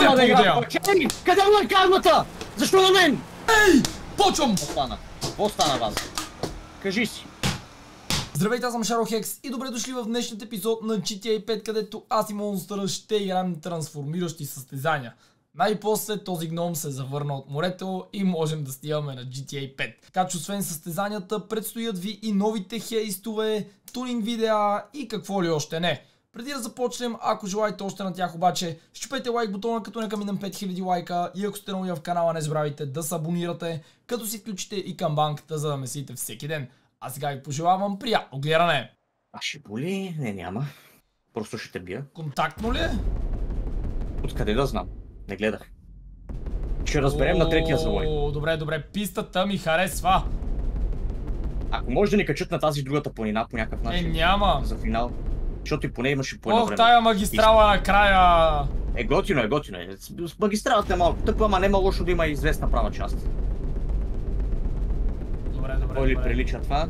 Няма да поудея. Чакай, къде му е кармата? Защо на мен? Ей! Почвам! Какво стана? Какво стана вас? Кажи си. Здравейте, аз съм Шаро Хекс и добре дошли в днешният епизод на GTA 5, където аз и монстъра ще играем трансформиращи състезания. Най-после този гном се завърна от морето и можем да стигаме на GTA 5. Така че освен състезанията, предстоят ви и новите хейстове, тунинг видеа и какво ли още не. Преди да започнем, ако желаете още на тях обаче, щупете лайк бутона, като нека минем 5000 лайка и ако сте нови в канала, не забравяйте да се абонирате, като си включите и камбанката, за да ме следите всеки ден. А сега ви пожелавам приятно гледане. А ще боли? Не, няма. Просто ще те бия. Контактно ли е? Откъде да знам? Не гледах. Ще разберем на третия завой. Добре, добре, пистата ми харесва. Ако може да ни качат на тази другата планина по някакъв Е, начин. няма. За финал. Защото и поне имаше по едно Ох, време. тая магистрала накрая. Е, готино е, готино е. С- Магистралата е малко тъпа, ама няма лошо да има и известна права част. Добре, добре, Кой ли добре. прилича това?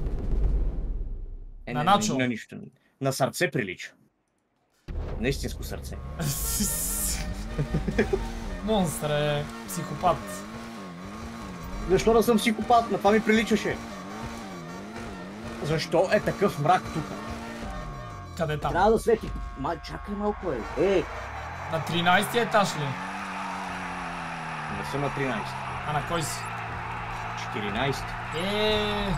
Е, На не, Начо. Не, на нищо. На сърце прилича. На истинско сърце. Монстър е психопат. Защо да съм психопат? На това ми приличаше. Защо е такъв мрак тук? Къде там? Трябва да свети. Ма, чакай малко е. Е, На 13 етаж ли? не съм на 13. А на кой си? 14. Е.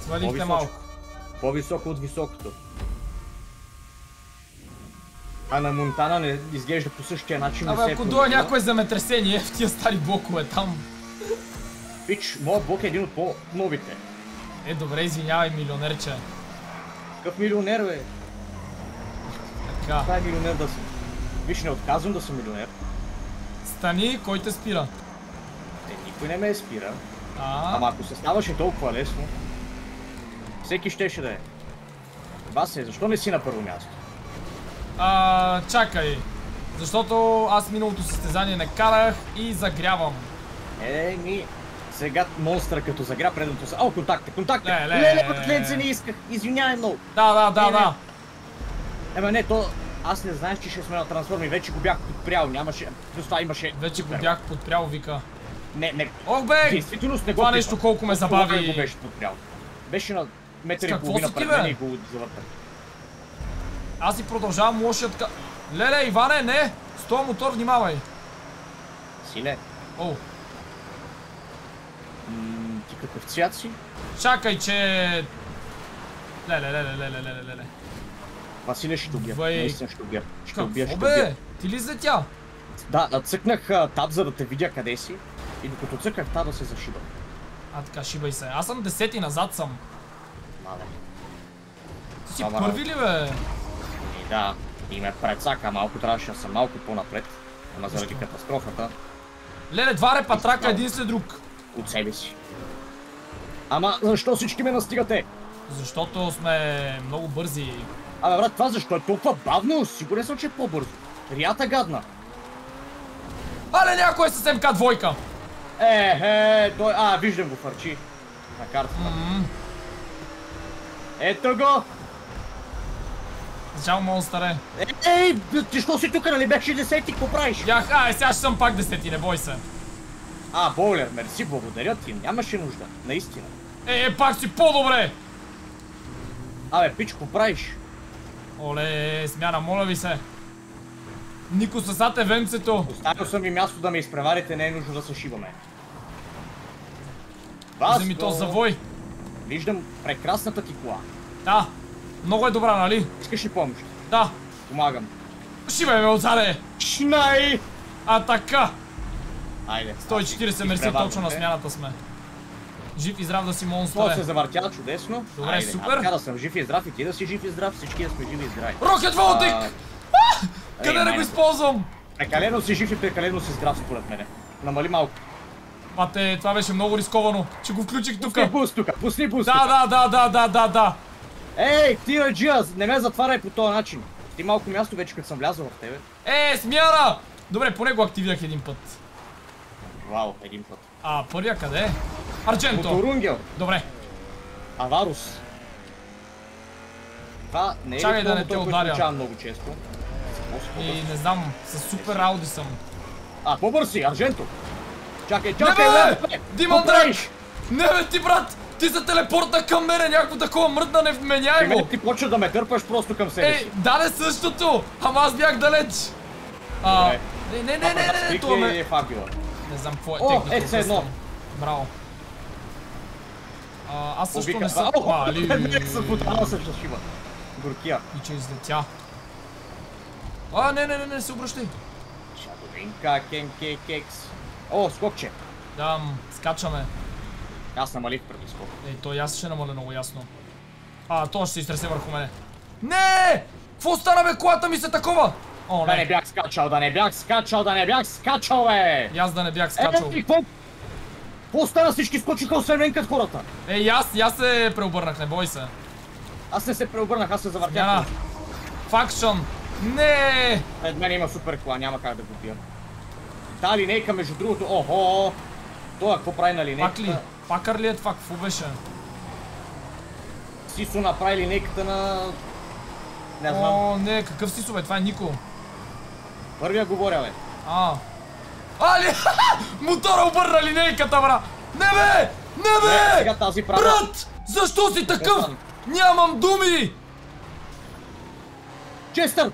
Свалихте малко. По-високо от високото. А на Монтана не изглежда по същия начин. Абе, е ако дойде някое земетресение в тия стари блокове там. Пич, моят блок е един от по-новите. Е, добре, извинявай, милионерче. Какъв милионер, бе? Така. Това е милионер да съм. Виж, не отказвам да съм милионер. Стани, кой те спира? Е, никой не ме спира. А, Ама ако се ставаше толкова лесно, всеки щеше да е. Васе, защо не си на първо място? а, чакай. Защото аз миналото състезание не карах и загрявам. Е, ми... Сега монстъра като загря предното са... О, контакт, контакт! Ле, ле. Леле, пътленце не исках! Извинявай много! Да, да, да, Не, не. да. Ема не, то... Аз не знаех, че ще сме на трансформи. Вече го бях подпрял. Нямаше... Плюс това имаше... Вече го бях подпрял, вика. Не, не... Ох бе! действителност не го Това нещо колко ме забави. го беше подпрял. Беше на метър и половина пред мен и го завъртах. Аз си продължавам лошият. Леле, Иване, не! С този мотор внимавай! Силе, О, какъв цвят си? чакай, че... Леле, леле, леле, леле, леле. Василе ще убия. Вай. Наистина ще убия. Ще убия, Какво ще убия. бе? Ти ли за тя? Да, цъкнах а, таб, за да те видя къде си. И докато цъках таба се зашиба. А така, шибай се. Аз съм десети, назад съм. Мале. Ти си Ама- първи ли бе? И да, и ме прецака малко, трябваше да съм малко по-напред. Ама заради катастрофата Леле, два репатрака един след друг. от себе си. Ама защо всички ме настигате? Защото сме много бързи. Абе брат, това защо е толкова бавно? Сигурен съм, че е по-бързо. Рията гадна. Але някой е съвсем ка двойка. Е, е, той... А, виждам го фарчи. На картата. Ммм, Ето го! Жал монстър е. Е, Ей, бе, ти що си тук, нали беше десети, какво правиш? Бях, а, е, сега ще съм пак десети, не бой се. А, Боулер, мерси, благодаря ти, нямаше нужда, наистина. Е, е, пак си по-добре. Абе, пич, какво правиш? Оле, смяна, моля ви се. Нико съсате венцето. Оставил съм ви място да ме изпреварите, не е нужно да се шибаме. Васко, Вземи то завой. Виждам прекрасната ти кола. Да, много е добра, нали? Искаш ли помощ? Да. Помагам. Шибай ме, отзаде. Шнай! А така. Айде. 140 мерси точно на те. смяната сме. Жив и здрав да си То се монстър. завъртя чудесно. Добре, Айде, супер. А така да съм жив и здрав и ти да си жив и здрав, всички да сме живи и здрави. Рокет Волтик! А, Къде да го използвам? Прекалено си жив и прекалено си здрав според мене. Намали малко. Пате, това беше много рисковано, че го включих тук. Пусни буст тук, пусни буст Да, да, да, да, да, да, да. Ей, ти Раджия, не ме затваряй по този начин. Ти малко място вече като съм влязъл в тебе. Е, смяна! Добре, поне го активирах един път. Вау, един път. А, първия къде е? Ардженто. Моторунгел, Добре. Аварус. Това не е Чакай да не те ударя. много често? И не знам, с супер ауди съм. А, по-бърз си, Арженто! Чакай, Не чакай, бе! бе! Какво Драк! Не бе ти брат! Ти се телепорта към мене, някакво такова мръдна Ти, невменяемо! ме, ти почва да ме дърпаш просто към себе Ей, си. даде същото! Ама аз бях далеч! А, не, не, не, не, не, не, това ме... Не знам какво е О, техника. е, все едно. Браво. А, аз също Повика- не съм... Ау, Али... Не съм потранал се с шиба. Горкия. И че излетя. А, не, не, не, не, се обръщай. Шадовинка, кенке, кекс. О, скокче. Да, скачаме. Аз намалих преди скок. Ей, той аз ще намаля много ясно. А, то ще се изтресе върху мене. Не! Какво стана бе, колата ми се такова? О, Да не бях скачал, да не бях скачал, да не бях скачал, бе! И аз да не бях скачал. Е, какво? Какво стана? Всички скочиха освен мен като хората. Ей, и аз, и аз се преобърнах, не бой се. Аз не се преобърнах, аз се завъртях. Яна. Факшън. Не! Пред мен има супер кола, няма как да го бия. Та линейка, между другото, охо! Това какво прави на линейката? Пак ли? Пакър ли е това? Какво беше? Сисо направи линейката на... Не знам. О, не, какъв си бе? Това е Нико. Първия говоря, бе. А. Али! Мотора обърна линейката, бра! Не бе! Не бе! сега тази права... Брат! Защо си такъв? Нямам думи! Честър!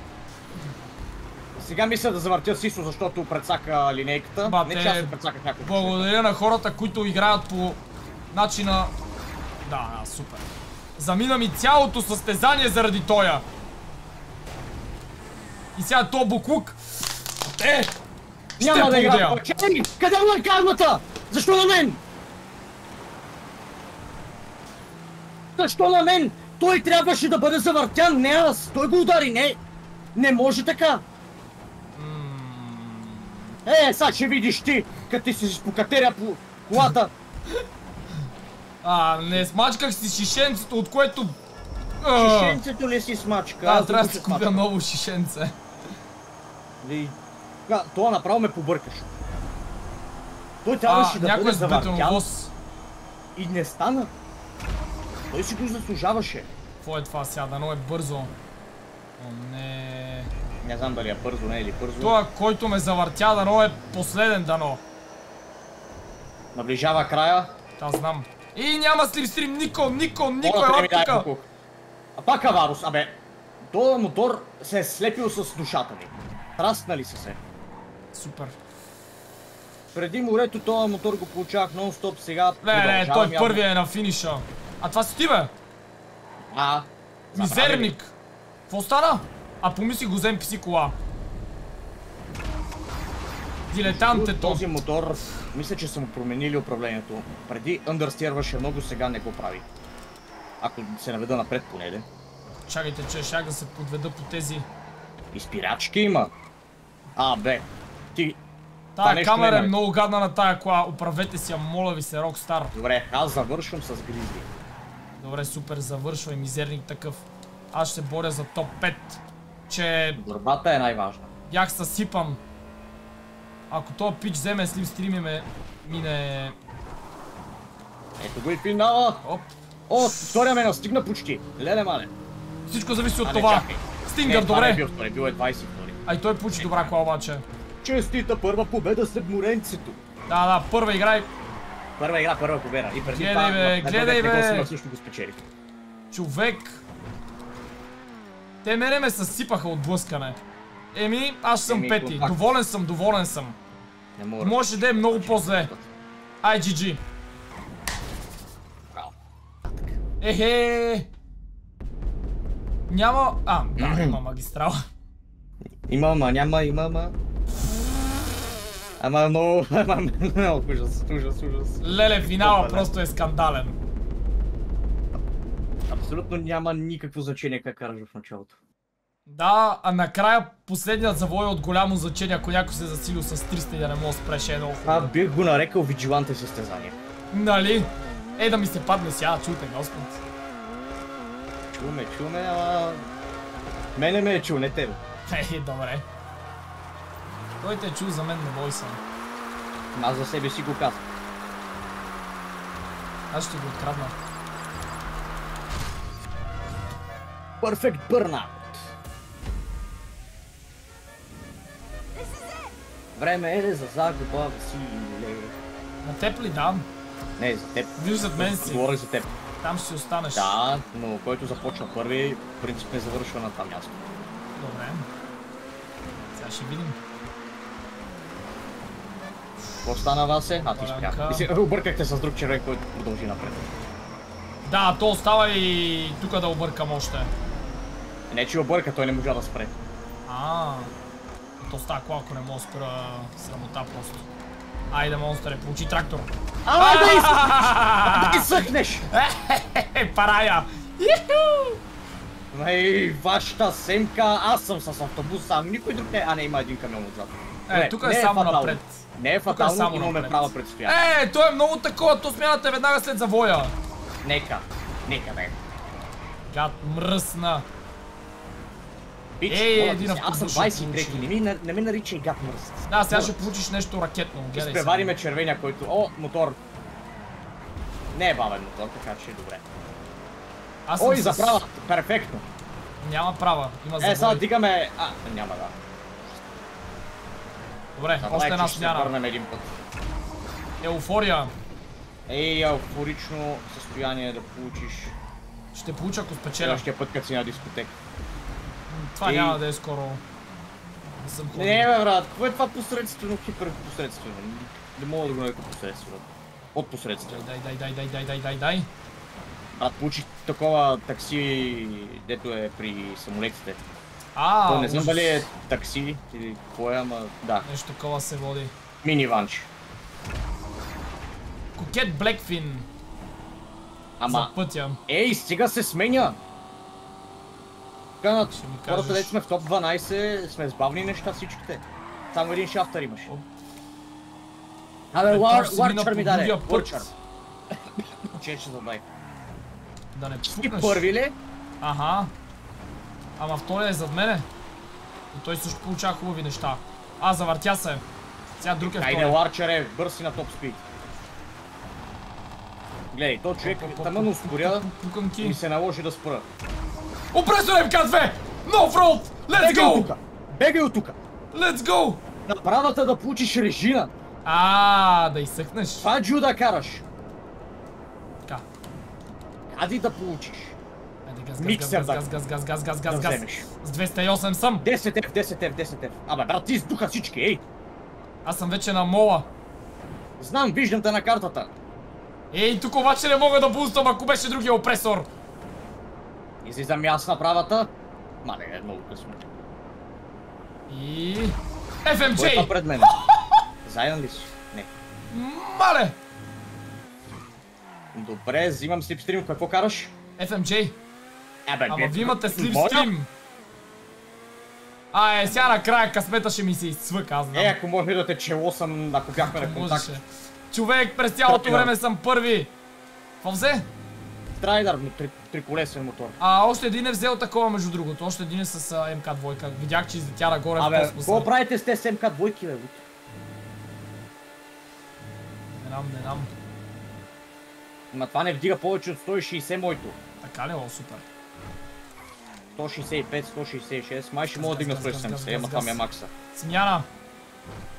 Сега мисля да завъртя Сисо, защото предсака линейката. Бате, Не че аз предсаках някой. Благодаря на хората, които играят по начина... Да, да, супер. Замина ми цялото състезание заради тоя. И сега то буклук... Е! Ще Няма да играя. Ей, къде му е кармата? Защо на мен? Защо на мен? Той трябваше да бъде завъртян, не аз. Той го удари, не. Не може така. Е, сега ще видиш ти, като ти си покатеря по колата. А, не смачках си шишенцето, от което... А, Шишенцето ли си смачка? Аз трябва да си купя ново шишенце. И... Ка- Това направо ме побъркаш. Той трябваше да бъде завъртян и не стана. Той си го заслужаваше. Какво е това сега? Дано е бързо. О, не. Не знам дали е бързо, не е или бързо. Това, който ме завъртя, дано е последен дано. Наближава края. Та знам. И няма слипстрим, Нико, Нико, Нико, ела тука. А пак Аварус, абе. Този мотор се е слепил с душата ми. Траснали са се. Супер. Преди морето този мотор го получавах нон-стоп, сега Не, не, той явно. първия е на финиша. А това си ти, бе? А, Мизерник. Какво стана? А помисли го взем пси кола. Дилетантето. Този мотор, мисля, че са му променили управлението. Преди understeerваше много, сега не го прави. Ако се наведа напред поне, де. Чакайте, че щях да се подведа по тези. И спирачки има. А, бе. Ти... Тая камера не е много гадна на тая кола. Управете си я, моля ви се, Рокстар. Добре, аз завършвам с гризли. Добре, супер, завършвай, мизерник такъв. Аз ще боря за топ 5. Че Борбата е най-важна. бях съсипан. Ако този пич вземе слипстрим и ме мине... Ето го и финала. Оп. О, втория ме настигна почти. Леле мале. Всичко зависи от А, не, това. чакай. Стингър, Не, това не е добре. бил втори, бил е 22. А и той получи добра кола обаче. Честита първа победа след моренцето. Да, да, първа играй. Първа игра, първа победа. И преди Гледай, това, бе, на- гледай, бе. Също го спечели. Човек. Те мене ме съсипаха от блъскане. Еми, аз съм Еми, пети. контакт. Доволен съм, доволен съм. Не мога. Може да е много по-зле. IGG. Браво. Ехе! Няма... А, да, има магистрала. Има, ма няма, има, ма. Ама много, ама много ужас, ужас, ужас. Леле, финала Опа, просто е скандален. Абсолютно няма никакво значение как караш в началото. Да, а накрая последният завой е от голямо значение, ако някой се е засилил с 300 и да не може да спреш е много хубаво. бих го нарекал виджиланте състезание. Нали? Е да ми се падне сега, чуйте, господ. Чуме, чуме, ама... Мене ме е чул, не тебе. Е, добре. Той те е чул за мен, не бой се. Аз за себе си го казвам. Аз ще го открадна. Perfect Burnout. Време е за загуба, Василе. На теб ли да? Не, за теб. Виж зад мен си. Говоря за теб. Там ще си останеш. Да, но който започва първи, принцип не завършва на това място. Добре. Сега ще видим. Какво стана, Васе? А, ти спря. И се объркахте с друг човек, който продължи напред. Да, то остава и тук да объркам още. Не, че обърка, той не можа да спре. А, то става кола, ако не мога да спра срамота просто. Айде, монстър, получи трактор. Ай, да изсъхнеш! Да изсъхнеш! Е, парая! Иху! Ей, вашата семка, аз съм с автобуса, а никой друг не... А, не, има един камион отзад. Е, тук е само напред. Не е фатално, само имаме права предстояние. Е, той е много такова, то смяната веднага след завоя. Нека, нека да е. Гад, мръсна. Пич, Ей, един аз съм автобус ще 23, не ми, не ми наричай гад мърс. Да, сега ще получиш нещо ракетно. Ще Гледай спревариме червения, който... О, мотор. Не е бавен мотор, така че е добре. Аз Ой, с- заправа, перфектно. Няма права, има Е, сега дигаме... А, няма да. Добре, още една смяна. един път. Еуфория. Ей, еуфорично състояние да получиш Ще получа, ако спечеля. следващия път, като си на дискотека. Това Ей. няма да е скоро. Не съм ходил. Не, бе, брат, какво е това посредствено, хипер посредствено? Не мога да го нарека посредствено. От посредствено. Дай, дай, дай, дай, дай, дай, дай, дай. Брат, получих такова такси, дето е при самолетите. А, То не знам дали е такси или какво е, ама да, Нещо такова се води. миниванче. Кокет Блекфин. Ама, За пътя. ей, стига се сменя! Канат, хората дето сме в топ 12, сме с бавни неща всичките. Само един шафтър имаш. Оп. Абе, Е, ларчър ми даде, ларчър. Че ще задай. Да не Ти пукнеш. първи ли? Аха. Ама втория е зад мене. И той също получава хубави неща. А, завъртя се. Сега друг е втория. ларчър е, бърз си на топ спид. Гледай, то човек тъмън ускоря и се наложи да спра. Опресор МК2! No front! Let's go! Бегай от тука! Let's go! Направата да получиш режина. А, да изсъхнеш. Това е джу да караш. Така. Ади да получиш. Газ, Миксер газ, газ, газ, газ, газ, газ, газ, газ. С 208 съм. 10 F, 10 F, 10 F. Абе, брат, ти издуха всички, ей! Аз съм вече на мола. Знам, виждам те на картата. Ей, тук обаче не мога да бустам, ако беше другия опресор. Излизам и аз на правата. Ма не, е много късно. И... Кой е FMJ! пред мен? Заедно ли си? Не. Мале! Добре, взимам слипстрим, какво караш? FMJ! Абе, Ама бе, ви имате моля? слипстрим! А, е, сега накрая късмета ще ми се изцвъка, аз знам. Е, ако може да те чело съм, ако бяхме на контакт. можеше. Човек, през цялото Тръпина. време съм първи. Какво взе? Страйдър, три, триколесен мотор. А, още един е взел такова, между другото. Още един е с а, МК-2. Видях, че излетя нагоре в Абе, космоса. какво правите с те СМК двойки, бе? Не знам, не знам. Ма това не вдига повече от 160 моето. Така ли? О, супер. 165, 166, май ще мога да дигна Газ, газ, газ, 170, ама ми е макса. Смяна.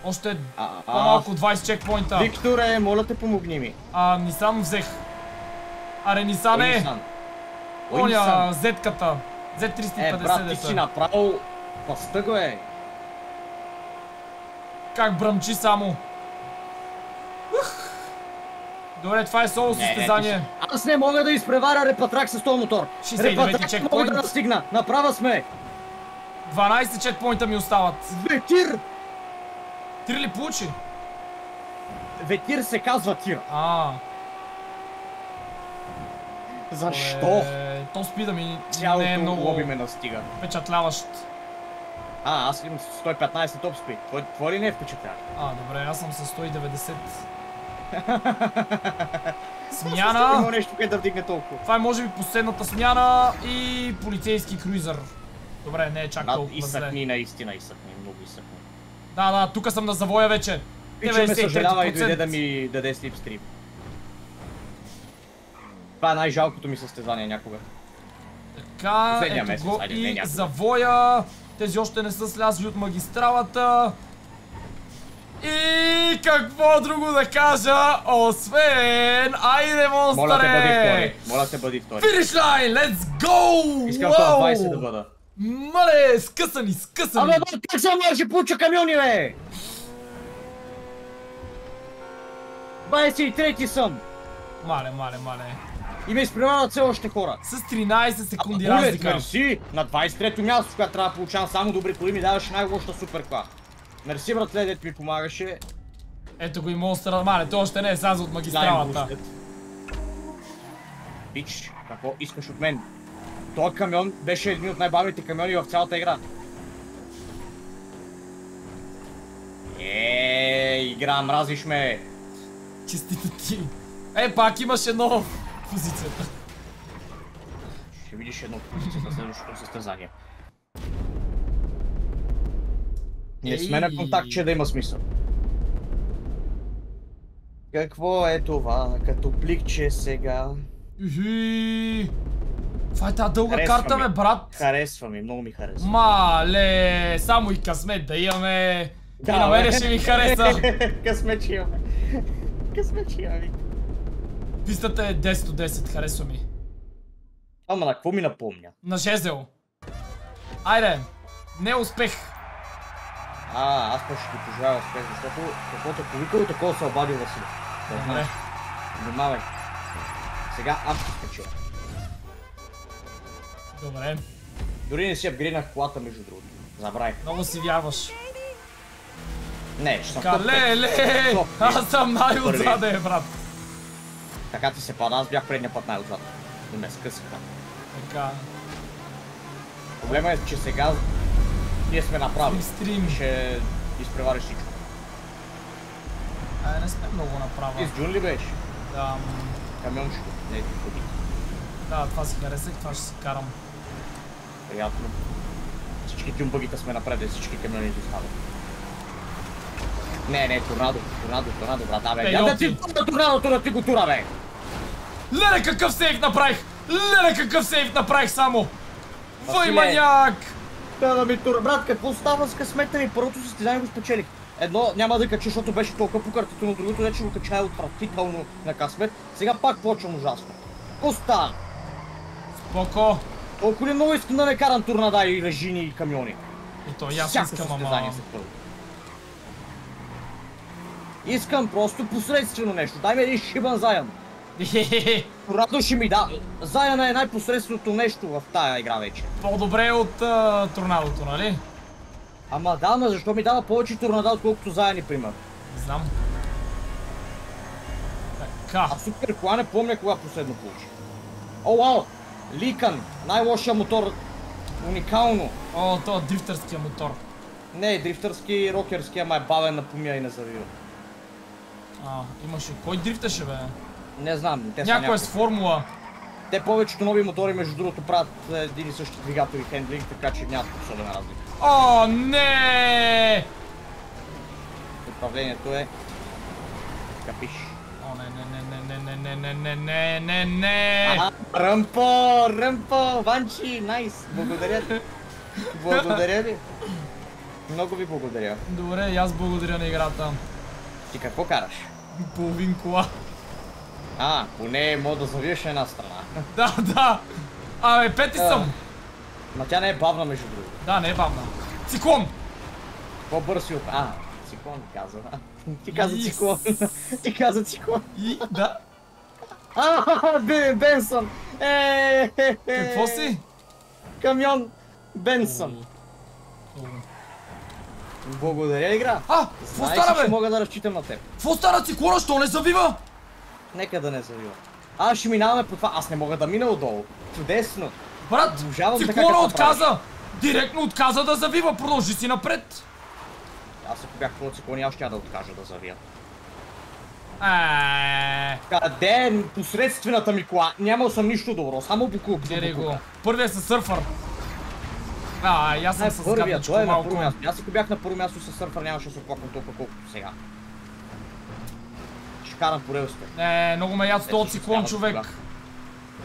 Още по-малко 20 чекпоинта. Викторе, моля те помогни ми. А, Нисан взех. Аре, Нисан е. Оня, Нисан? Z-ката. Е, брат, ти Z350 си е. направил паста го е. Как бръмчи само. Ух. Добре, това е соло Не, не, ти състезание. Аз не мога да изпреваря репатрак с този мотор. 69 Репатрак мога да настигна. Направа сме. 12 чекпоинта ми остават. Ветир. Три ли получи? Ветир се казва тир. А, Защо? Е, то спида ми не е Цялото много лоби ме настига. впечатляващ. А, аз имам 115 топ спид. Твой, твой ли не е впечатляващ? А, добре, аз съм с 190. Има Смяна. нещо, къде да вдигне толкова. Това е може би последната смяна и полицейски круизър. Добре, не е чак Над толкова зле. изсъхни, наистина изсъхни, много изсъхни. Да, да, тук съм на завоя вече. Пича ме съжалява и 93%. дойде да ми даде слипстрим. Това е най-жалкото ми състезание някога. Така, Последния ето месец, го айде, не и завоя. Тези още не са слязли от магистралата. И какво друго да кажа, освен... Айде, монстъре! Моля те бъди втори. Моля те бъди втори. Финиш лайн, let's go! Искам това 20 да бъда. Мале, скъсани, скъсани! Абе, бе, как съм ще получа камиони, бе? 23 съм. Мале, мале, мале. И ме изпреварват все още хора. С 13 секунди Булет, разлика. мерси! На 23-то място, когато трябва да получавам само добри коли, ми даваше най-лошата супер кола. Мерси, братле, дет ми помагаше. Ето го и монстъра, мале, той още не е слязъл от магистралата. Бич, какво искаш от мен? Този камион беше един от най-бавните камиони в цялата игра. Еее, игра, мразиш ме. Честито ти. Е, пак имаш едно в позицията. Ще видиш едно от позицията следващото състезание. Не сме на контакт, че да има смисъл. Какво е това, като пликче сега? Ихи. Това е тази дълга Харесва карта, ми. бе, брат. Харесва ми, много ми харесва. Мале, само и късмет да имаме. и Да, на бе. мене ще ми хареса. Късмет, че имаме. Късмет, че имаме. Пистата е 10 от 10, харесва ми. Ама на какво ми напомня? На жезел. Айде, не успех. А, аз пък ще ти пожелая успех, защото каквото е повикал, такова се обадил Василев. Да знаеш. Внимавай. Сега аз ще спечеля. Добре, Дори не си апгрейнах колата, между другото. Забравих. много си вярваш. Не, ще съм Така, топ пет. леле, Топ пет. аз съм най-отзаде, брат. Така ти се пада, аз бях предния път най-отзад. И ме скъсаха. Така, Проблема е, че сега ние сме направи. стрим. Ще изпревариш всичко. Ай, не сме много направа. Ти с Джун ли беше? Да, Камиончето. Не, ти ходи. да, това си харесах, това ще си карам. Приятно. Всички тюмбъгите сме напред, всички камиони изостават. Не, не, торнадо, торнадо, торнадо, брат, да бе. Я да ти тура торнадото да ти го тура, бе! Леле, какъв сейф направих! Леле, какъв сейф направих само! Василе. маняк! Да, да ми тура, брат, какво става с късмета ми? Първото състезание го спечелих. Едно няма да кача, защото беше толкова по картата, но другото вече го кача е отвратително на късмет. Сега пак почвам ужасно. Какво става? Поко! Толкова ли много искам да не карам турнада и режини и камиони? И то, аз Всяко искам, ама... Искам просто посредствено нещо. Дай ми един шибан заем. Радо ще ми да. Заема е най-посредственото нещо в тая игра вече. По-добре от а, торнадото, нали? Ама да, ама защо ми дава повече торнада, отколкото заедни, пример? Не знам. Така. А супер кола не помня кога последно получи. О, вау! Ликан! Най-лошия мотор. Уникално. О, то е дрифтърския мотор. Не, дрифтърски, рокерски, ама е бавен на помия и не завива. А, имаше... Кой дрифташе, бе? Не знам, те са е някои. с формула. Те повечето нови мотори, между другото, правят е, един и същи двигател и хендлинг, така че нямат особена разлика. О, не! Управлението е... Капиш. О, не, не, не, не, не, не, не, не, не, не, не. Ага, Ръмпо, Ръмпо, Ванчи, найс, благодаря ти. Благодаря ви. Много ви благодаря. Добре, и аз благодаря на играта. Ти какво караш? Половин кола. А, поне мога да завиеш една страна. Да, да. Абе, пети А. съм. Ма тя не е бавна между другото. Да, не е бавна. Циклон! По-бърз си от... А, циклон каза. А, Ти каза Yes. циклон. Ти каза циклон. И, да. А, Бен- Бенсън! Е, е, е, Какво си? Камион Бенсън. О. Благодаря, игра. А, какво стана, бе? мога да разчитам на теб. Какво стана циклона? Що не завива? Нека да не завива. А, ще минаваме по това. Аз не мога да мина отдолу. Чудесно. Брат, циклона отказа. Директно отказа да завива. Продължи си напред. Аз ако бях по циклони, аз ще да откажа да завия. Еее. Къде е посредствената ми кола? Нямал съм нищо добро, само буклук. Гледай го. Първият със сърфър. А, аз съм с първия, гадничко е малко. Аз ако бях на първо място с сърфър, нямаше да се оплаквам толкова колкото сега. Карам по релсите. Не, много ме яд този циклон, човек.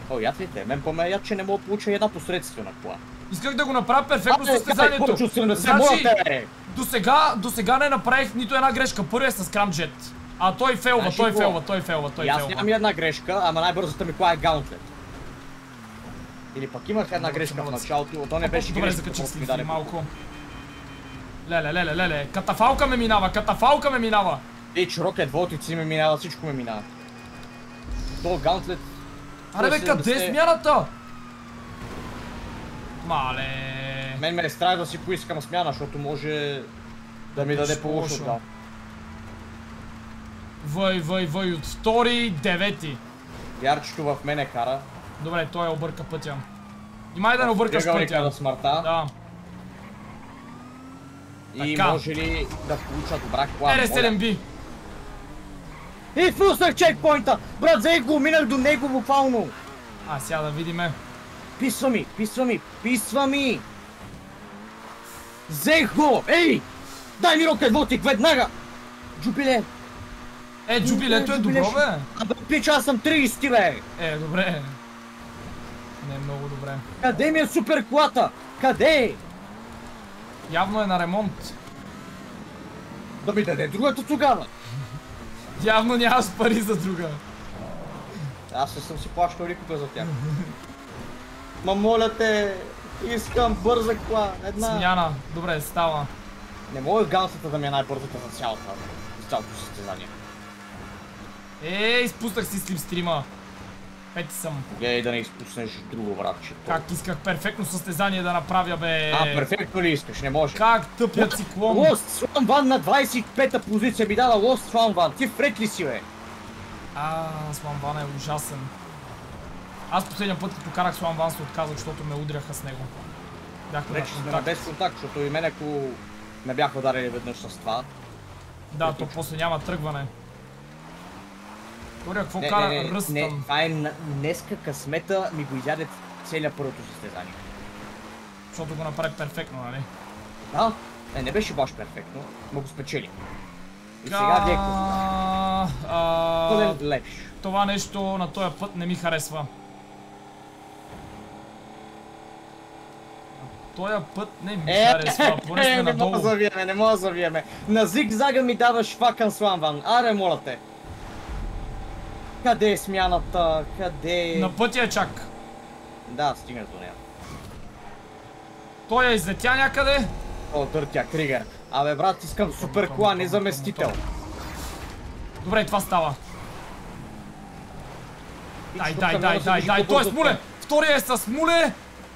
О, яд ли те? Мен по-ме яд, че не мога да получа една посредствена кола. Исках да го направя перфектно състезанието. повече от 70, Значи, моля те, бе. до сега, до сега не направих нито една грешка. Първият е с крамджет. А той фейлва, Знаеш ли той фейлва, той фейлва, той И аз фейлва. нямам една грешка, ама най-бързата ми кола е гаунтлет. Или пък имах една грешка в началото, то не беше Добре, грешка, закачих си малко. Леле, леле, леле. Катафалка ме минава, катафалка ме минава. Е, Дич, Рокет, Волтици ми минава, всичко ми минава. То Гантлет... Аре бе, къде е смяната? Мале... Мен ме е страх да си поискам смяна, защото може да ми даде по-лошо. Да. Въй, въй, въй, от втори, девети. Вярчето в мене кара. Добре, той обърка пътя. Внимай да не объркаш пътя. Да смърта. Да. И може ли да получа добра кола? И фуснах чекпоинта! Брат, взех го, минах до него буквално! А, сега да видиме. Писва ми, писва ми, писва ми! Взех го! Ей! Дай ми рокет, волтик, веднага! Джубиле! Е, джубилето е добро, бе. Абе, пича, аз съм 30, бе! Е, добре. Не е много добре. Къде ми е супер колата? Къде? Явно е на ремонт. Да ми даде другата тогава! Явно нямаш пари за друга. Аз не съм си плащал никога за тях. Ма моля те, искам бърза кола, една. Смяна. Добре, става. Не мога ганцата да ми е най-бързата за цялата, за цялото състезание. Е, изпуснах си слипстрима. Пети съм. Гледай да не изпуснеш друго братче. Как исках перфектно състезание да направя, бе. А, перфектно ли искаш? Не може. Как тъпия циклон. Лост Сланван на 25-та позиция ми дава Лост Сланван. Ти вред ли си, бе? А, Сламван е ужасен. Аз последния път, като карах Сламван, се отказах, защото ме удряха с него. Бяхме Вече на контакт. без контакт, защото и мен ако ме бяха ударили веднъж с това. Да, то после няма тръгване. Втория, какво Не, кара не, не, не, това е днеска късмета ми го изяде целият първото състезание. Защото го направи перфектно, нали? Да, не, не беше баш перфектно, но го спечели. И сега. А, а, Пълен лепш. Това нещо на този път не ми харесва. Този път не ми Е, харесва, поне сме не мога надолу. да завиеме, не мога да завиеме. На зигзага ми даваш факън сламван. Аре, моля те. Къде е смяната? Къде е? На пътя е чак. Да, стигнах до нея. Той я излетя някъде. О, дъртя, Кригер. Абе, брат, искам супер кола, не заместител. Добре, това става. Дай, дай, дай, дай, дай. Той е с муле. Втория е с муле,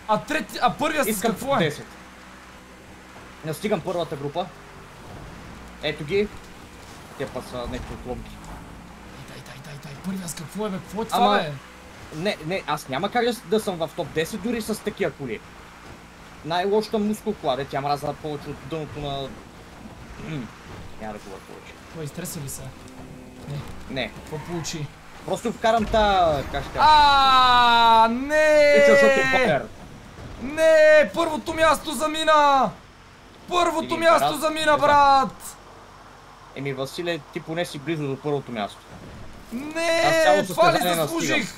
а, трети, а първия с какво е? 10. Настигам първата група. Ето ги. Те па са някакви отломки. Първия с какво е, бе? Какво е това, Ама- бе? Не, не, аз няма как да, съм в топ 10 дори с такива коли. Най-лошата мускул кола, де тя мраза повече от дъното на... Няма да говоря повече. Той изтреса ли се? Не, Какво получи? просто вкарам та... Как ще кажа? А, не! Пича, защото е фаер. Не! Първото място замина! Първото място замина, не брат! Еми, Василе, ти поне си близо до първото място. Не! Това ли заслужих?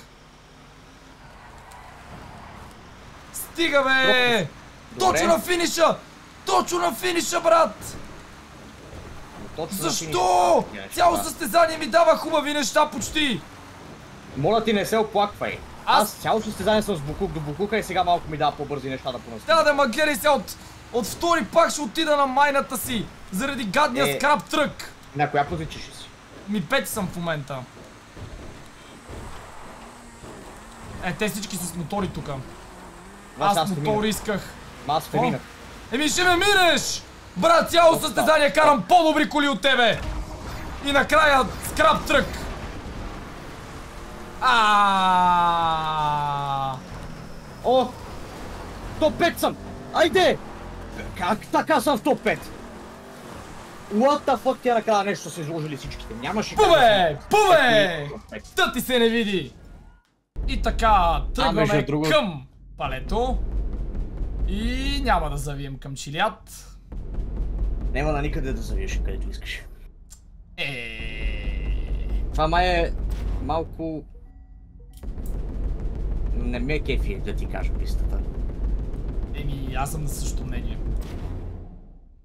Стига, бе! Точно на финиша! Точно на финиша, брат! Точно Защо? е Цяло състезание ми дава хубави неща почти! Моля ти, не се оплаквай. Аз- Аз цяло състезание съм с Букук до Букука и сега малко ми дава по-бързи неща да понася. Трябва да ма гледай сега от, от втори пак ще отида на майната си! Заради гадния Е. скрап трък! На коя позиция ще си? Ми пети съм в момента. Е, те всички са с мотори тука. Аз, Аз те мотор исках. Аз те О, минах. Еми ще ме минеш! Брат, цяло състезание карам по-добри коли от тебе! И накрая скрап трък! А. О! Топ 5 съм! Айде! Как така съм в топ 5? What the fuck, тя накрая нещо са изложили всичките. Нямаше Пуве! Пуве! Та ти се не види! И така, тръгваме другото- към палето. И няма да завием към чилят. Няма на никъде да завиеш където искаш. Е. Това май е малко... Не ме кефи, да ти кажа пистата. Еми, аз съм на същото мнение.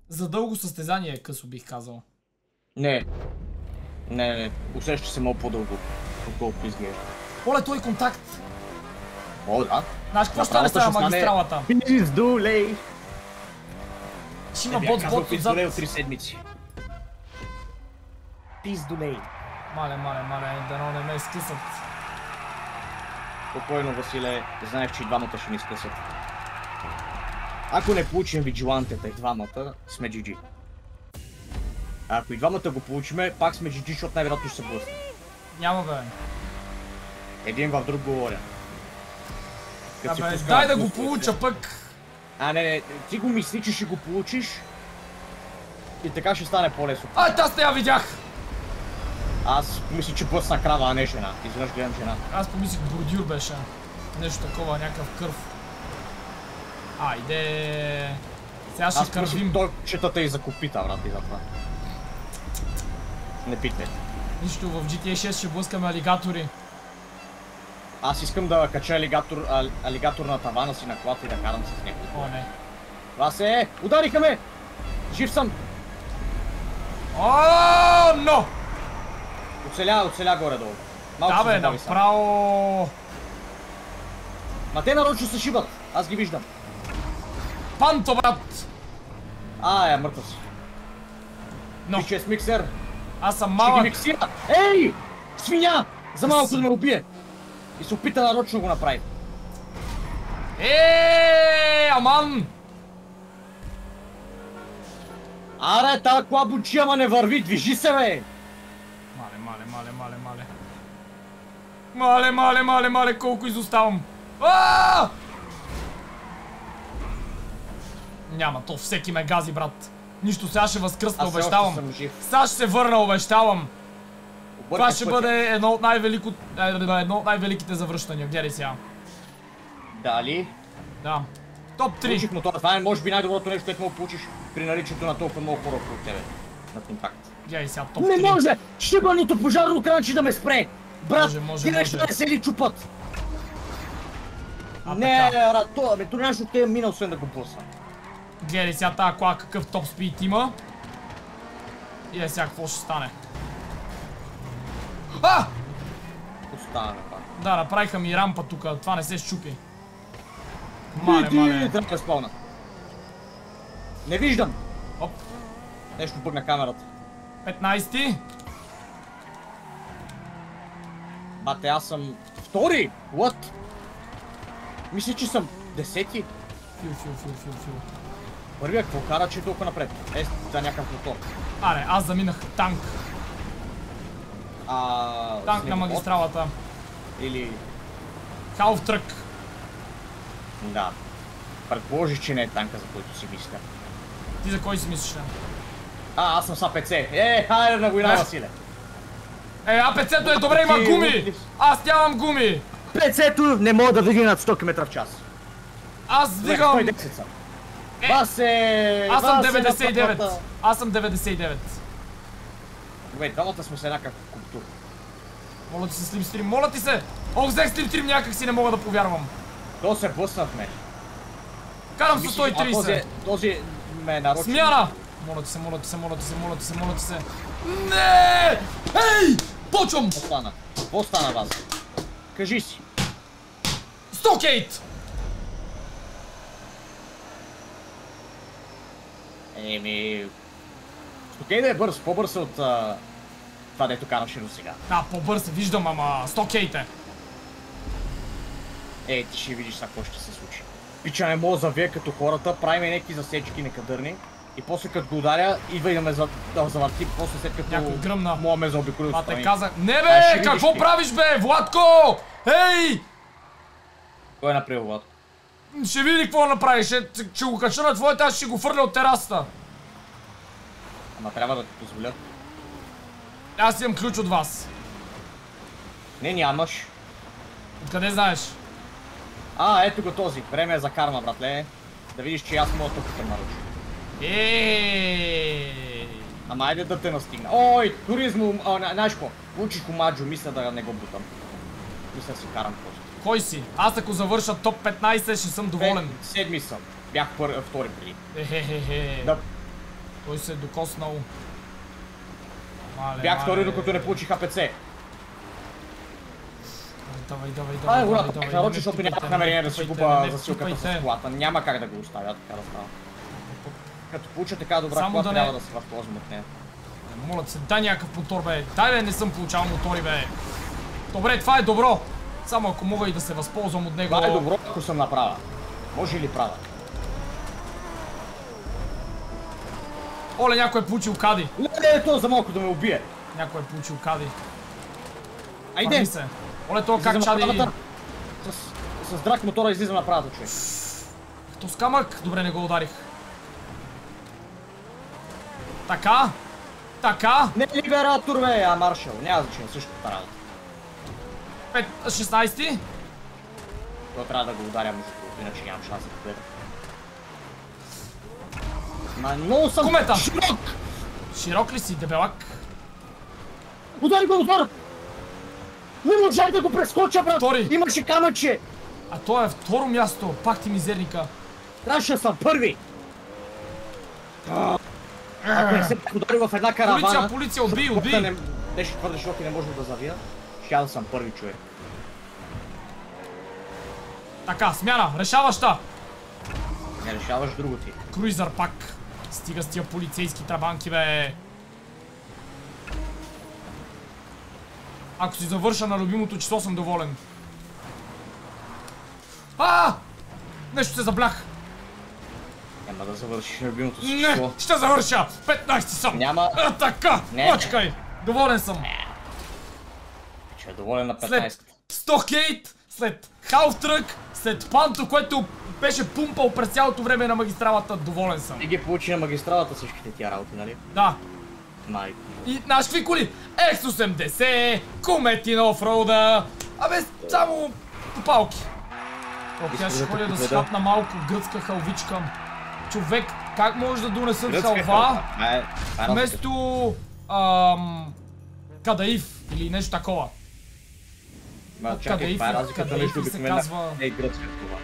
За дълго състезание е късо, бих казал. Не. Не, не, усеща се много по-дълго, отколкото изглежда. Оле, той контакт! О, да. Знаеш какво стане с тази ще стане- магистралата? Пиздулей! Ще има Не бот бях бот отзад. три седмици. Пиздулей. Мале, мале, мале, дано не ме скъсат. Спокойно, Василе, знаеш, че и двамата ще ни скъсат. Ако не получим виджилантета и двамата, сме GG. А ако и двамата го получиме, пак сме GG, защото най-вероятно ще се блъснем. Няма бе. Един в друг говоря. Абе, дай да го получа пък. А, не, не, ти го мисли, че ще го получиш. И така ще стане по-лесно. Ай, аз те я видях! Аз мисля, че блъсна крава, а не жена. Изведнъж гледам жена. Аз помислих бордюр беше. Нещо такова, някакъв кърв. Айде. Сега ще Аз кървим. той четата и за копита, брат, и за това. Не питай. Нищо, в GTA 6 ще блъскаме алигатори. Аз искам да кача алигатор, ал, алигатор на тавана си на колата и да карам с него. О, не. Това се е! Удариха ме! Жив съм! О, но! Оцеля, оцеля горе-долу. Малко Да бе, направо... Ма те нарочно се шибат. Аз ги виждам. Панто, брат! А, е, мъртъв си. Но, Пиче с миксер. аз съм Ще ги малък. миксира. Ей! Свиня! За малко да ме убие. И се опита нарочно го направи. Еее, аман! Аре, тая кола ама не върви, движи се, бе! Мале, мале, мале, мале, мале. Мале, мале, мале, мале, колко изоставам. А! Няма, то всеки ме гази, брат. Нищо, сега ще възкръсна, обещавам. Сега ще се върна, обещавам. Това ще пътя. бъде едно от, най-велико, е, едно от най-великите завръщания. Гледай сега. Дали? Да. Топ 3. Получих мотора. Това е може би най-доброто нещо, което мога да получиш при наличието на толкова много хора около тебе. На контакт. Гледай сега, топ Не 3. може! Шибаното пожарно кранче да ме спре! Брат, Може, може, ти нещо не се ли чупат? А, не, така. брат, то, бе, то нямаше откъде мина, освен да го блъсна. Гледай сега тази кола какъв топ спид има. И е сега какво ще стане. А! Остана пак. Да, направиха ми рампа тук, това не се щупи. Мале, мале. Трябва да спълна. Не виждам. Оп, Нещо бъгна камерата. 15. Бате, аз съм втори. What? Мисля, че съм десети. Фил, фил, фил, фил, фил. Първия какво кара, че е толкова напред? Е, за някакъв мотор. Аре, аз заминах танк. А, Танк на магистралата. Или... Халф трък. Да. Предположих, че не е танка, за който си мисля. Ти за кой си мислиш? А, аз съм са ПЦ. Е, хайде на война, Е. Василе. Е, АПЦ-то е добре, има гуми! Аз нямам гуми! ПЦ-то не мога да вдигне над 100 км в час. Аз вдигам... 110 съм. Е! Аз съм Васе на 99. пътната. Аз съм 99. Добре, двамата сме с еднакъв. Моля ти се, слимстрим, моля ти се! О, взех слимстрим, някак си не мога да повярвам. То се блъснахме. Карам с Мисля, а този, 130. този ме е нарочен. Смяна! Моля ти се, моля ти се, моля ти се, моля ти се, моля ти се. Не! Ей! Почвам! Какво стана? Какво стана вас? Кажи си. Стокейт! Еми... Окей да е бърз, по-бърз е от а, това, дето караше до сега. А, по-бърз, виждам, ама стокейте. Е, ти ще видиш сега какво ще се случи. Пича не мога да завие като хората, правиме някакви засечки некадърни. И после като го ударя, идва и да ме за... да завърти, после след като... Някой гръмна. Мога ме заобиколи Това те казах. Не А, ще бе, видиш какво ти. правиш бе, Владко? Ей! Кой е направил Влад? Ще види какво направиш, ще, ще го кача на твоята, аз ще го фърля от терасата. Ама трябва да ти позволя. Аз имам ключ от вас. Не, нямаш. Откъде знаеш? А, ето го този. Време е за карма, братле. Да видиш, че аз мога тъпкам нарочно. Еее. Ама айде да те настигна. Ой, туризмо, знаеш какво? Получих омаджо, мисля да не го бутам. Мисля да си карам просто. Кой си? Аз ако завърша топ 15 ще съм доволен. Е, седми съм. Бях пър... втори преди. Ехехехе. Да, Той се е докоснал. Мале, бях втори, докато не получих АПЦ. Давай, давай, давай. е давай, давай, кара, не защото нямах намерение да си губа засилката с колата. Няма как да го оставя така да става. Като получа така добра кола, трябва да се възползвам от нея. Моля се, дай някакъв мотор, бе. Дай, бе, не съм получавал мотори, бе. Добре, това е добро. Само ако мога и да се възползвам от него. Това е добро, ако съм направя. Може ли правя? Оле, някой е получил кади. Не, не, то за малко да ме убие. Някой е получил кади. Айде! Се. Оле, то как Излизам чади... С, с драк мотора излизам на правата, човек. То с камък. Добре, не го ударих. Така. Така. Не либератор, бе, а маршал. Няма значение, същата работа. 5, 16. То трябва да го ударя, между другото, иначе нямам шанс да победа. Ма много съм Комета! широк! Широк ли си, дебелак? Удари го мотора! Не можах да го прескоча, брат! Втори. Имаше камъче! А то е второ място. Пак ти мизерника. Трябваше съм първи! Ако не се бях ударил в една каравана... Полиция, полиция, убий, убий. Не, беше твърде широк и не можех да завия. Щя да съм първи човек. Така, смяна. Решаваща. Не решаваш друго ти. Круизър пак. Стига с тия полицейски трабанки, бе. Ако си завърша на любимото число, съм доволен. А! Нещо се заблях. Няма да завършиш любимото си Не, число. ще завърша. 15 съм. Няма. А, така. Не. Мачкай. Доволен съм. Че е доволен на След 15. Стокейт, след Халфтрък, след Панто, което беше пумпал през цялото време на магистралата, доволен съм. Ти ги получи на магистралата всичките тия работи, нали? Да. Майко. И знаеш какви коли? X80, комети на офроуда. Абе, само попалки. Искам аз ще ходя да схапна малко гръцка халвичка. Човек, как може да донесат Гръцка халва е, е вместо ам, кадаив или нещо такова? Ма, чакай, това е ли- разликата между обикновена казва? не и гръцка това.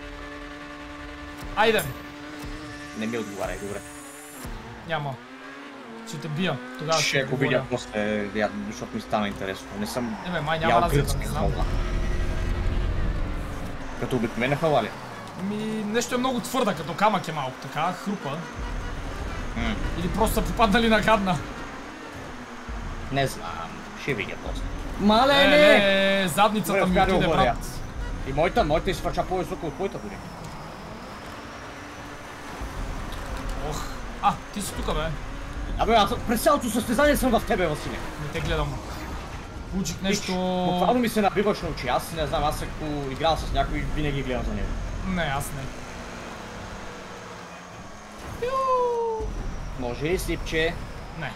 Айде, Не ми отговаряй, добре. няма. Ще те бия. Тогава Ще го отговоря. видя после, защото ми стана интересно. Не съм Не бе, май няма разлика, не знам. Като обикновена халва ли? Ми, нещо е много твърда, като камък е малко така, хрупа. М. Или просто са попаднали на гадна. Не знам. Ще видя после. Мале, Е, не! не, задницата ми отиде, брат. И моята, моята изфърча по-високо от твоята дори. Ох. А, ти си тука, бе. Абе, аз през цялото състезание съм в тебе, Василе. Не те гледам. Получих нещо... Буквално ми се набиваш на очи. Аз не знам, аз ако играл с някой, винаги гледам за него. Не, аз не. Може ли слипче? Не.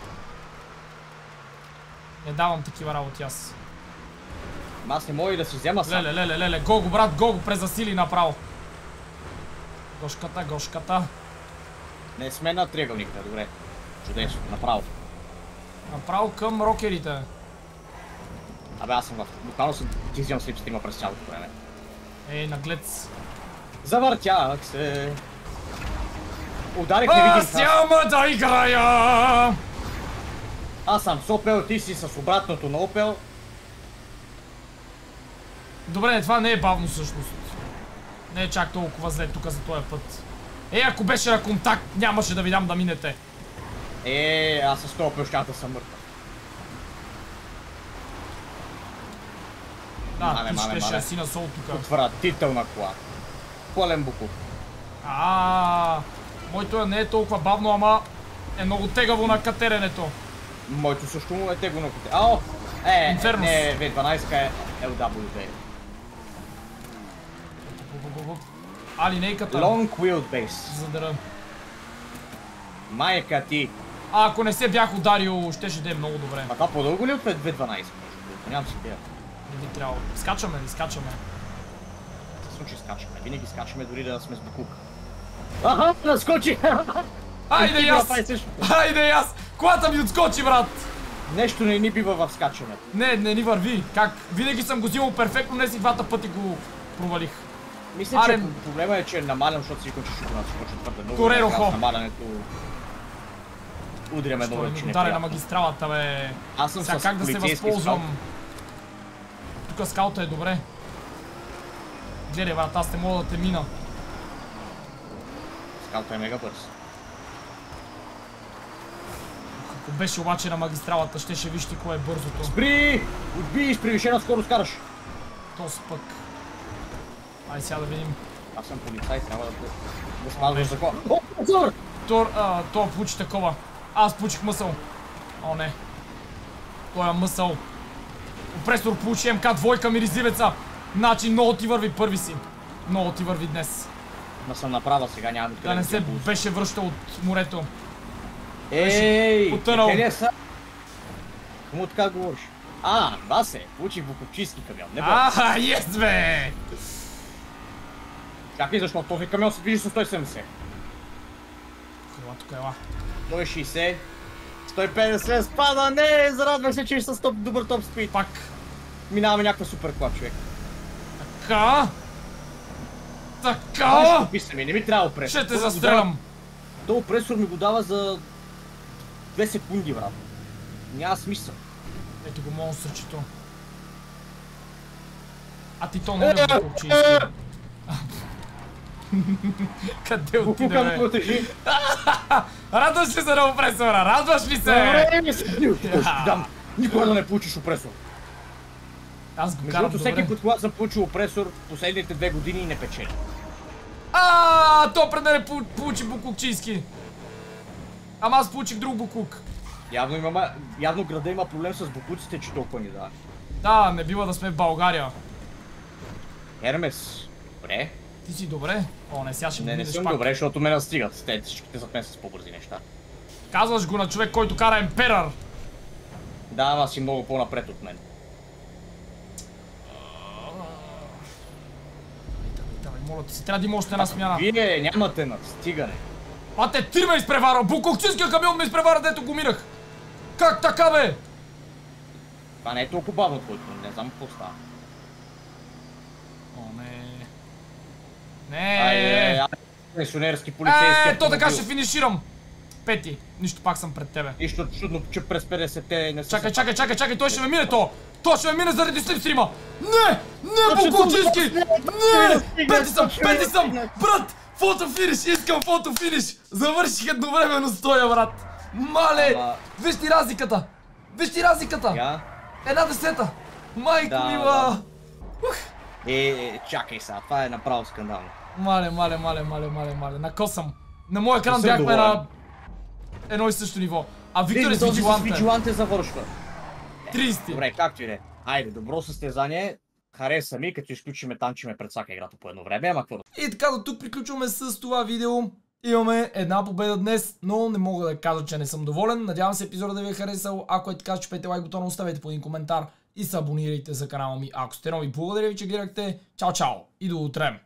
Не давам такива работи аз. Аз не мога и да си взема сам. Леле, леле, леле, го го, брат, го го, презасили направо. Гошката, гошката. Не сме на триъгълника, добре. Чудесно, направо. Направо към рокерите. Абе, аз съм в... Буквално съм ти взимам слип стрима през цялото време. Ей, наглец. Завъртях се. Ударих невидим Аз хас. няма да играя! Аз съм с Опел, ти си с обратното на Опел. Добре, това не е бавно всъщност. Не е чак толкова зле тук за този път. Е, ако беше на контакт, нямаше да ви дам да минете. Е, аз с този да съм мъртъв. Да, Мале, ти мале, щеше мале. да си на сол тук. Отвратителна кола. Пълен букук. А, моето не е толкова бавно, ама е много тегаво на катеренето. Моето също му е тегло на коте. Ао! Е, Инфернус. не, V12 е LWD. А, линейката. Long wheelbase. Задъра. Майка ти. А, ако не се бях ударил, щеше да е много добре. А това по-дълго ли е от V12? между другото? Нямам си идея. Не би трябвало. Скачаме ли? Скачаме. В случай скачаме. Винаги скачаме дори да сме с букук. Аха, наскочи! Айде и аз! Айде и аз! Колата ми отскочи, брат! Нещо не ни бива в скачането. Не, не ни върви. Как? Винаги съм го взимал перфектно, днес и двата пъти го провалих. Мисля, Аре. че проблема е, че е намалям, защото си конче шоколад, ще почне твърде много. Тореро хо. Намалянето... Удряме много, не че ми не го даде на магистралата, бе. Аз съм Сега с как да се възползвам? Тук скаута е добре. Гледай, брат, аз не мога да те мина. Скаута е мега бърз. Ако беше обаче на магистралата, ще ще виж ти кое е бързото. Спри! С превишена скорост караш. То пък. Ай сега да видим. Аз съм полицай, трябва да, да спазваш закон. О, Зор! Тор, а, той получи такова. Аз получих мъсъл. О, не. Той е мъсъл. Опресор получи МК двойка ми резивеца. Значи много ти върви първи си. Много ти върви днес. Да съм направа сега, няма откъде Да не се беше връщал от морето. Ей, потънал. къде ли са? Кому така говориш? А, да се, получих букопчийски камион. Не бе. Аха, ес бе! Чакай, защото този камион се движи с 170. Ела, тук ела. 160. 150 спада, не, зарадвах се, че е с топ, добър топ спид. Пак. Минаваме някаква супер клап, човек. Така. Ай, Така. ще писаме, не ми трябва опресор. Ще те застрелям. Той опресор ми го дава за 2 секунди, брат. Няма смисъл. Ето го монстрчето. А ти то не е Е, букулчийски. Къде Букука бе? Радваш ли се на опресора? Радваш ли се? Добре. Ще ти дам. Никога да не получиш опресор. Аз го карам другото, всеки добре. път, когато съм получил опресор, последните две години не печели. А, то пред мен е получи букулчийски. Ама аз получих друг букук. Явно, има, явно града има проблем с букуците, че толкова ни дава. Да, не бива да сме в България. Ермес. Добре. Ти си добре? О, не, сега ще Не, не съм пак. добре, защото ме настигат. Те всичките зад мен са с по-бързи неща. Казваш го на човек, който кара Емперър. Да, ама си много по-напред от мен. Моля ти се, трябва да има още една смяна. Вие нямате настигане. А те ти ме изпревара! Букокчинския камион ме изпревара, дето го минах! Как така, бе? Това не е толкова бавно, твоето. Не знам какво става. О, не. Не. айде, пенсионерски полицейски Е, то така ще финиширам. Пети, нищо пак съм пред тебе. Нищо чудно, че през 50-те не са... Чакай, чакай, чакай, чакай, той ще ме мине то! Той ще ме мине заради слипстрима! Не! Не, Буколчински! Не! Пети съм, пети съм! Брат! Фото финиш! Искам фото финиш! Завърших едновременно с тоя, брат! Мале! Ама- Виж ти разликата! Виж ти разликата! Я? Една десета! Майко Да, мила! Ух! Е, е, чакай сега, това е направо скандално. Мале, мале, мале, мале, мале, мале. Накосам. На моя екран бяхме доволен. на едно и също ниво. А Виктор е Виж, с този с. Vigilante завършва. 30. Добре, както и да е. Айде, добро състезание. Хареса ми, като изключиме танчиме пред всяка играта по едно време, ама какво И така до тук приключваме с това видео. Имаме една победа днес, но не мога да кажа, че не съм доволен. Надявам се епизода да ви е харесал. Ако е така, чупете лайк бутона, оставете по един коментар и се абонирайте за канала ми, ако сте нови. Благодаря ви, че гледахте. Чао, чао и до утре!